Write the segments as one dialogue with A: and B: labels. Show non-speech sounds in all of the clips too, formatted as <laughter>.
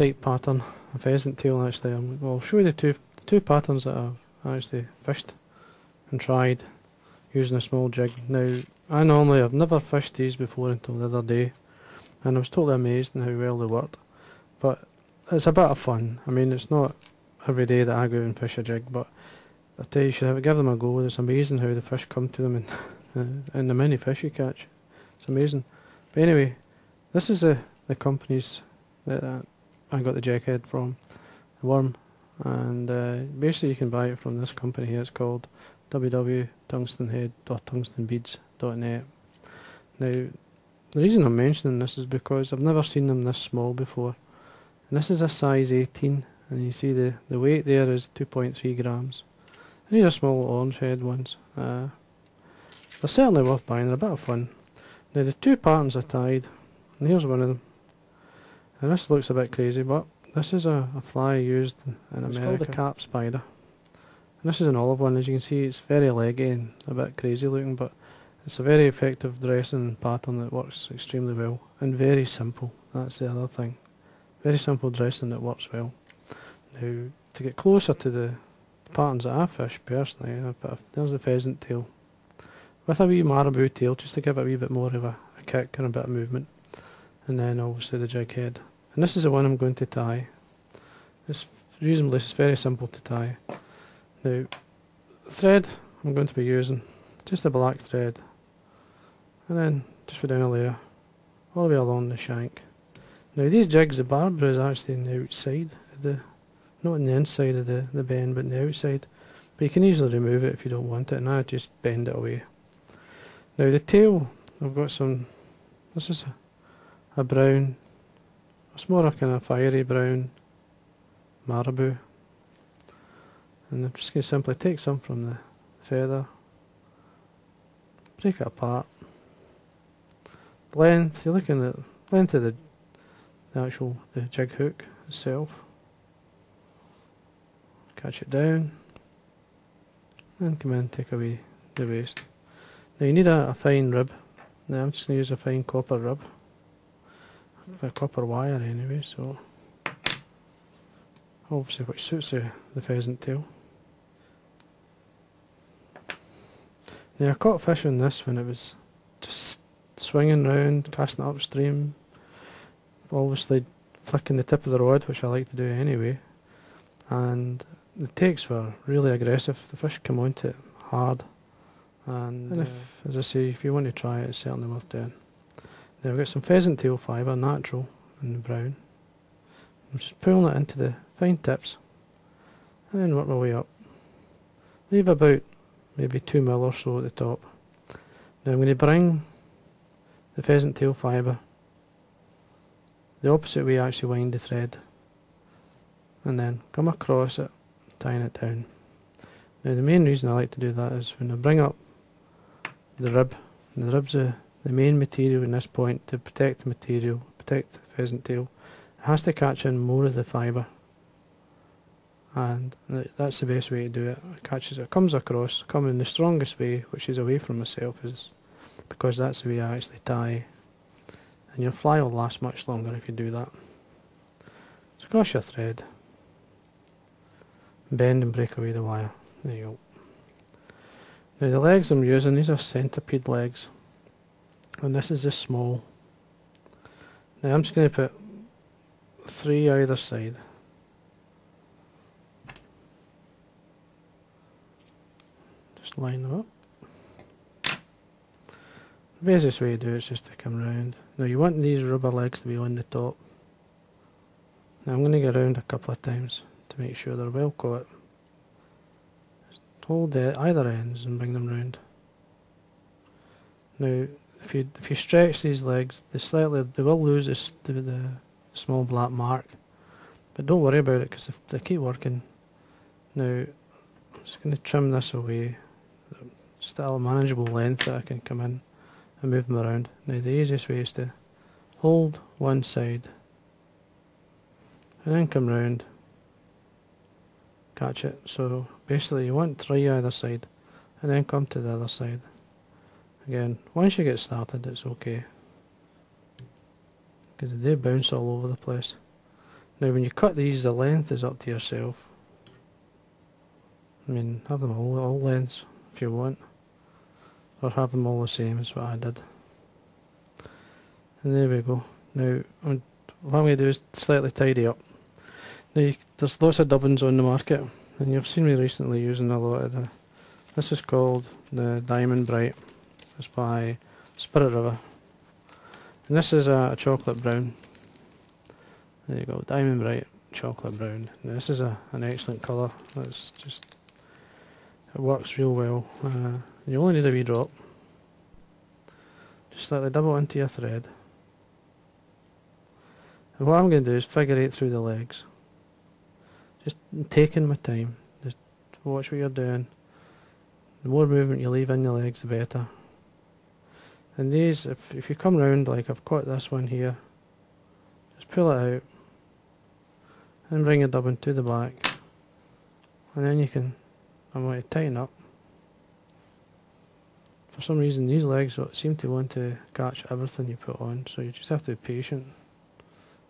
A: type pattern, a pheasant tail actually. Um, well, I'll show you the two, the two patterns that I've actually fished and tried using a small jig. Now, I normally, I've never fished these before until the other day and I was totally amazed in how well they worked. But it's a bit of fun. I mean, it's not every day that I go and fish a jig, but I tell you, you should have, give them a go. It's amazing how the fish come to them and, <laughs> and the many fish you catch. It's amazing. But anyway, this is the, the companies that I got the jig head from, the worm, and uh, basically you can buy it from this company here. It's called www.tungstenhead.tungstenbeads.net. Now, the reason I'm mentioning this is because I've never seen them this small before. And this is a size 18 and you see the, the weight there is 2.3 grams. And these are small orange head ones. Uh, they're certainly worth buying, they're a bit of fun. Now the two patterns are tied, and here's one of them. And this looks a bit crazy, but this is a, a fly used in America. It's called the cap spider. And this is an olive one, as you can see it's very leggy and a bit crazy looking, but it's a very effective dressing pattern that works extremely well and very simple. That's the other thing. Very simple dressing that works well. Now, to get closer to the patterns that I fish personally, I put a, there's the pheasant tail. With a wee marabou tail, just to give it a wee bit more of a, a kick and a bit of movement. And then obviously the jig head. And this is the one I'm going to tie. It's reasonably, it's very simple to tie. Now, thread I'm going to be using, just a black thread and then just put down a layer all the way along the shank. Now these jigs, the barb is actually on the outside, the not on the inside of the, the bend but on the outside. But you can easily remove it if you don't want it and I just bend it away. Now the tail, I've got some, this is a, a brown, it's more a kind of fiery brown marabou. And I'm just going to simply take some from the feather, break it apart length, you're looking at length of the, the actual the jig hook itself. Catch it down and come in and take away the waste. Now you need a, a fine rib. Now I'm just going to use a fine copper rib. A copper wire anyway, so obviously which suits the, the pheasant tail. Now I caught fish on this when it was just swinging round, casting upstream, obviously flicking the tip of the rod, which I like to do anyway. And the takes were really aggressive. The fish come onto it hard. And, and if, uh, as I say, if you want to try it, it's certainly worth doing. Now I've got some pheasant tail fibre, natural, in the brown. I'm just pulling it into the fine tips. And then work my way up. Leave about maybe 2 mil or so at the top. Now I'm going to bring the pheasant tail fibre. The opposite way actually wind the thread and then come across it, tying it down. Now the main reason I like to do that is when I bring up the rib, the rib's the, the main material in this point to protect the material, protect the pheasant tail, it has to catch in more of the fibre and that's the best way to do it. It catches it comes across, coming the strongest way, which is away from myself, is because that's the way I actually tie and your fly will last much longer if you do that. So cross your thread, bend and break away the wire, there you go. Now the legs I'm using, these are centipede legs and this is a small. Now I'm just going to put three either side. Just line them up. The easiest way to do it is just to come round. Now you want these rubber legs to be on the top. Now I'm going to go around a couple of times to make sure they're well caught. Just hold the either ends and bring them round. Now if you if you stretch these legs, they slightly they will lose this, the, the small black mark, but don't worry about it because if they keep working. Now I'm just going to trim this away, just a manageable length that I can come in and move them around. Now the easiest way is to hold one side and then come round, catch it. So basically you want three either side and then come to the other side. Again, once you get started it's okay because they bounce all over the place. Now when you cut these, the length is up to yourself. I mean, have them all, all lengths if you want. Or have them all the same as what I did. And there we go. Now, I'm, what I'm going to do is slightly tidy up. Now, you, there's lots of dubbins on the market, and you've seen me recently using a lot of the... This is called the Diamond Brite. It's by Spirit River. And this is a, a chocolate brown. There you go, Diamond Brite chocolate brown. Now, this is a, an excellent colour. It's just... It works real well. Uh, you only need a wee drop. Just slightly double into your thread. And what I'm going to do is figure eight through the legs. Just taking my time. Just watch what you're doing. The more movement you leave in your legs, the better. And these, if, if you come round, like I've caught this one here, just pull it out and bring it up into the back. And then you can, I'm going to tighten up. For some reason these legs seem to want to catch everything you put on, so you just have to be patient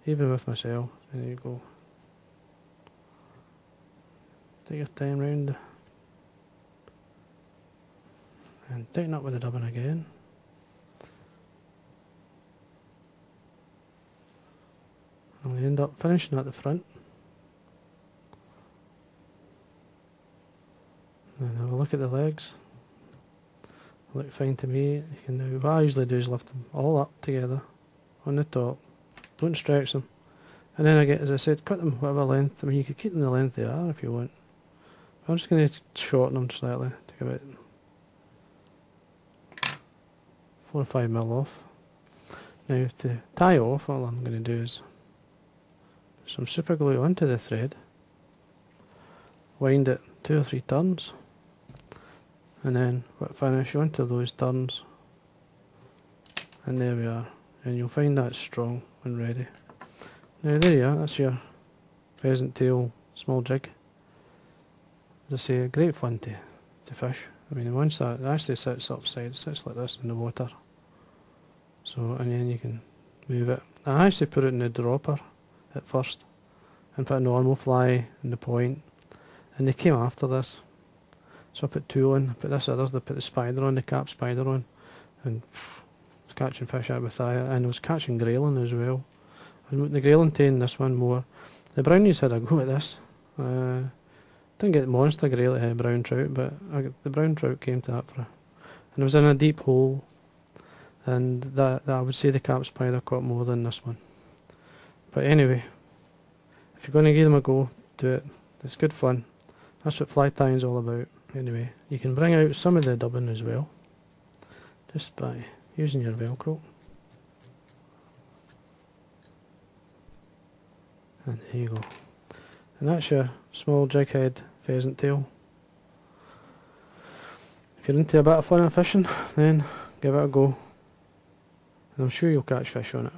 A: even with myself. There you go. Take your time round and tighten up with the dubbin again. And we end up finishing at the front. And have a look at the legs. Look fine to me. You can now, what I usually do is lift them all up together on the top don't stretch them. And then I get, as I said, cut them whatever length. I mean, you could keep them the length they are if you want. I'm just going to shorten them slightly to give it four or five mil off. Now to tie off, all I'm going to do is some super glue onto the thread, wind it two or three turns, and then finish onto those turns, and there we are. And you'll find that strong when ready. Now there you are, that's your pheasant tail small jig. As I say, a great fun to, to fish. I mean once that actually sits upside, it sits like this in the water. So, and then you can move it. I actually put it in the dropper at first and put a normal fly in the point and they came after this. So I put two on, put this other, they put the spider on, the cap spider on and was catching fish out with that and I was catching grayling as well. And the grayling tamed this one more. The brownies had a go at this. Uh, didn't get the monster grey uh, brown trout, but I, the brown trout came to that for a, and it was in a deep hole and that, that I would say the cap spider caught more than this one. But anyway, if you're going to give them a go, do it. It's good fun. That's what fly tying is all about. Anyway, you can bring out some of the dubbin as well, just by using your velcro. And here you go. And that's your small jighead pheasant tail. If you're into a bit of fun and fishing, then give it a go. And I'm sure you'll catch fish on it.